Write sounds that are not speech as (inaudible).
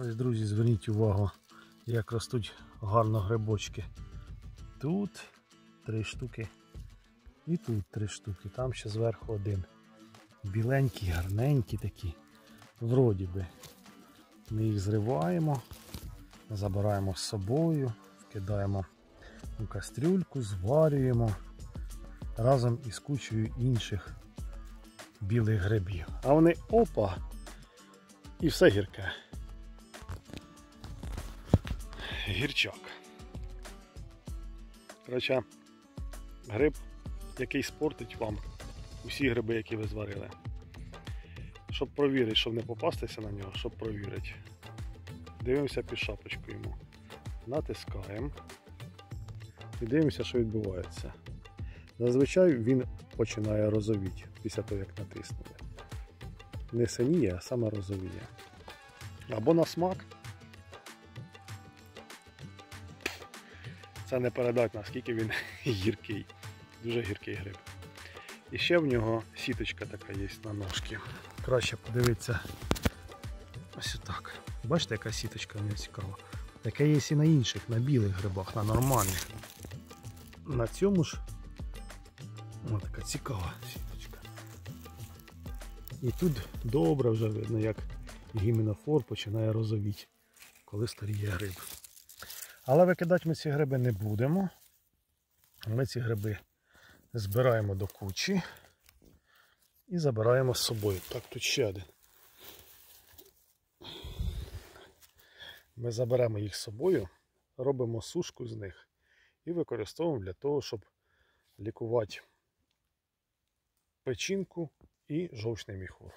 Ось, друзі, зверніть увагу, як ростуть гарно грибочки. Тут три штуки. І тут три штуки. Там ще зверху один. Біленькі, гарненькі такі. Вроді би. Ми їх зриваємо, забираємо з собою, вкидаємо у кастрюльку, зварюємо разом із кучею інших білих грибів. А вони опа! І все гірке. Гірчак. Коротше, гриб, який спортить вам усі гриби, які ви зварили. Щоб провірити, щоб не попастися на нього, щоб провірити. Дивимося під шапочку йому. Натискаємо і дивимося, що відбувається. Зазвичай він починає розовіти після того, як натиснули. Не синіє, а саме розовіє. Або на смак. Це не передати, наскільки він (laughs) гіркий. Дуже гіркий гриб. І ще в нього сіточка така є на ножки. Краще подивитися ось отак. Бачите, яка сіточка в нього цікава. Таке є і на інших, на білих грибах, на нормальних. На цьому ж ось така цікава сіточка. І тут добре вже видно, як гіменофор починає розовіти, коли старіє гриб. Але викидати ми ці гриби не будемо. Ми ці гриби збираємо до кучі і забираємо з собою. Так, тут ще один. Ми заберемо їх з собою, робимо сушку з них і використовуємо для того, щоб лікувати печінку і жовчний міхур.